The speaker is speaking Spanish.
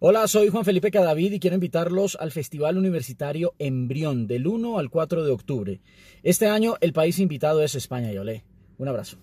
Hola, soy Juan Felipe Cadavid y quiero invitarlos al Festival Universitario Embrión del 1 al 4 de octubre. Este año el país invitado es España y Olé. Un abrazo.